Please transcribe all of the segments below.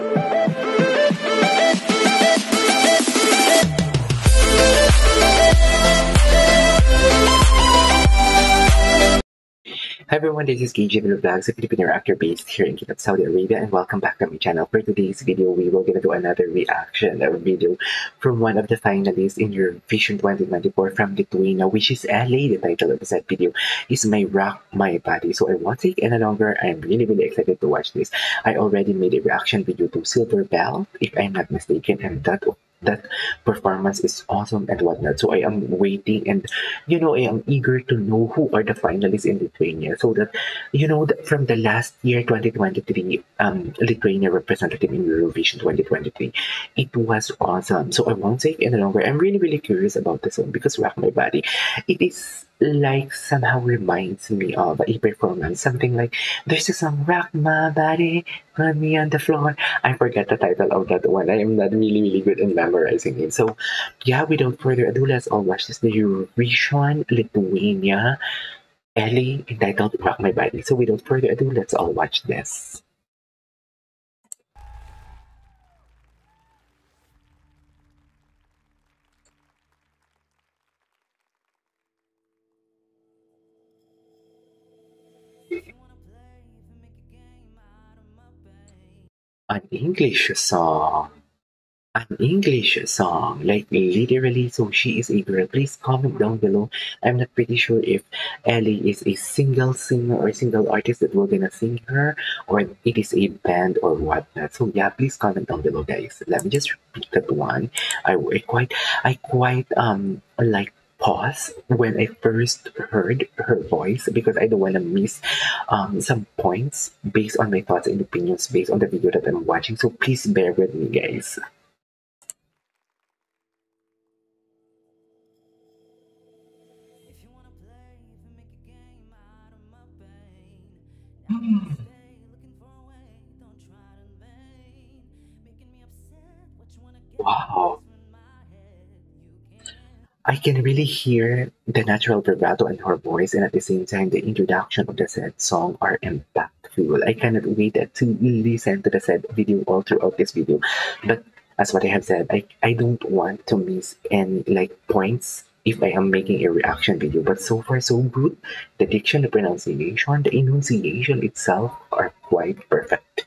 Hi everyone, this is KJ Vlogs, a Filipino actor based here in Kitat, Saudi Arabia, and welcome back to my channel. For today's video, we will gonna do another reaction or video from one of the finalists in Eurovision 2024 from Lithuania, which is Eley. The title of that video is My Rock, My Body. So I won't take any longer. I'm really, really excited to watch this. I already made a reaction video to Silvester Belt, if I'm not mistaken, and that that performance is awesome and whatnot. So I am waiting and you know I am eager to know who are the finalists in Lithuania so that you know that from the last year 2023 um Lithuania representative in Eurovision 2023 it was awesome. So I won't say any longer. I'm really really curious about this one because Rock My Body it is like somehow reminds me of a performance. Something like there's a song Rock My Body, Put Me on the Floor. I forget the title of that one. I am not really, really good in memorizing it. So yeah, without further ado, let's all watch this the Eurovision Lithuania Eley entitled Rock My Body. So without further ado, let's all watch this. An English song. An English song, like literally, so she is a girl. Please comment down below. I'm not pretty sure if Eley is a single singer or single artist that we're gonna sing her, or it is a band or whatnot. So yeah, please comment down below, guys. Let me just repeat that one. I, I quite, I quite um like pause when I first heard her voice because I don't want to miss um, some points based on my thoughts and opinions based on the video that I'm watching. So please bear with me, guys. Can really hear the natural vibrato in her voice and at the same time the introduction of the said song are impactful. I cannot wait to listen to the said video all throughout this video. But as what I have said, I, I don't want to miss any like points if I am making a reaction video. But so far so good. The diction, the pronunciation, the enunciation itself are quite perfect.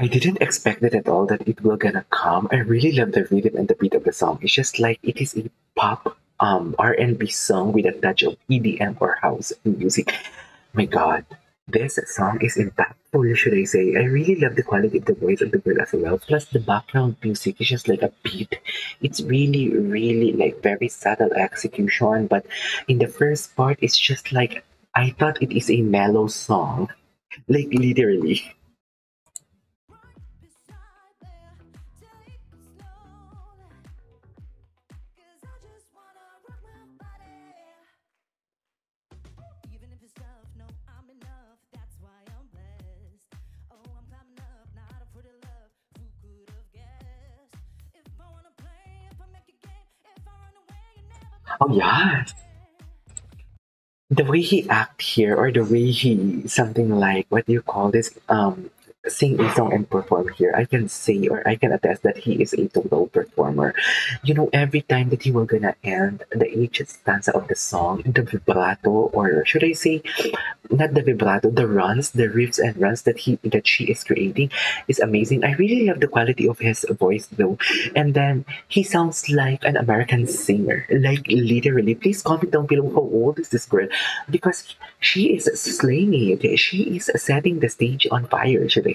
I didn't expect it at all that it will gonna come. I really love the rhythm and the beat of the song. It's just like it is a pop um R&B song with a touch of EDM or house music. My god, this song is impactful, should I say. I really love the quality of the voice of the girl as well. Plus the background music is just like a beat. It's really, really like very subtle execution, but in the first part it's just like I thought it is a mellow song. Like literally. Oh yes. The way he act here or the way he something like what do you call this? Um sing a song and perform here, I can say or I can attest that he is a total performer. You know, every time that he will gonna end the each stanza of the song, the vibrato, or should I say, not the vibrato, the runs, the riffs and runs that he that she is creating is amazing. I really love the quality of his voice though, and then he sounds like an American singer, like literally. Please comment down below how old is this girl, because she is slaying it. She is setting the stage on fire. Should I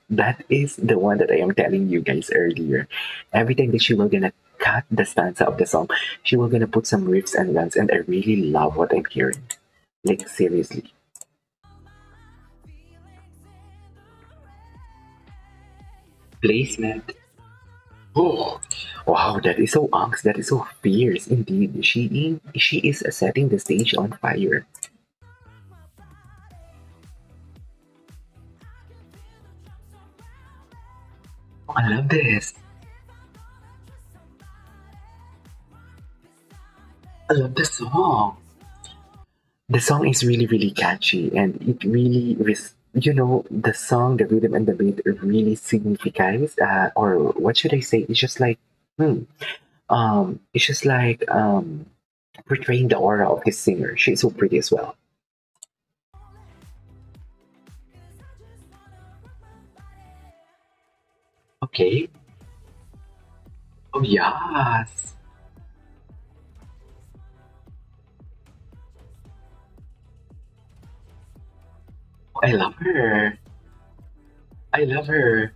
that is the one that I am telling you guys earlier. Every time that she will gonna cut the stanza of the song, she will gonna put some riffs and runs, and I really love what I'm hearing. Like seriously. Placement. Oh, wow, that is so angst. That is so fierce indeed. She she is setting the stage on fire. I love this. I love the song. The song is really, really catchy, and it really, you know, the song, the rhythm, and the beat really signifies, uh, or what should I say? It's just like, hmm, um, it's just like um, portraying the aura of this singer. She's so pretty as well. Okay. Oh yes. Oh, I love her. I love her.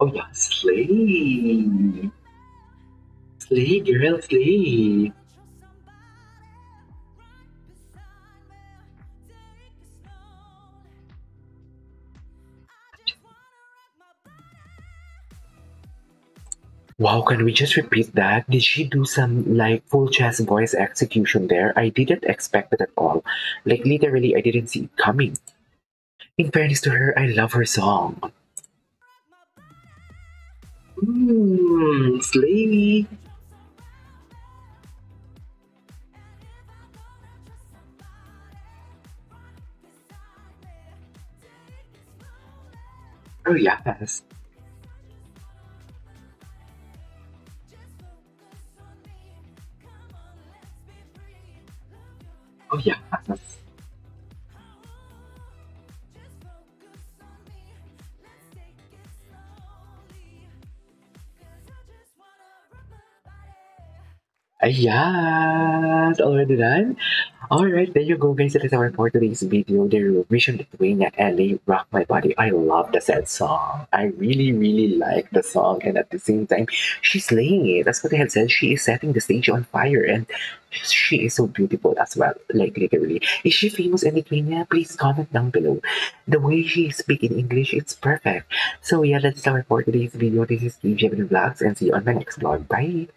Oh yeah, slay. Slay, girl, slay. Wow, can we just repeat that? Did she do some like full chest voice execution there? I didn't expect it at all. Like literally, I didn't see it coming. In fairness to her, I love her song. Mmm, slay. Oh yes. Oh yeah. Yes, already done? Alright, there you go guys. That is our for today's video. The Eurovision Lithuania Eley Rock My Body. I love the sad song. I really, really like the song. And at the same time, she's slaying it. That's what I had said. She is setting the stage on fire. And she is so beautiful as well. Like literally. Is she famous in Lithuania? Please comment down below. The way she speaks in English, it's perfect. So yeah, that's our for today's video. This is KJ Vlogs and see you on my next vlog. Bye!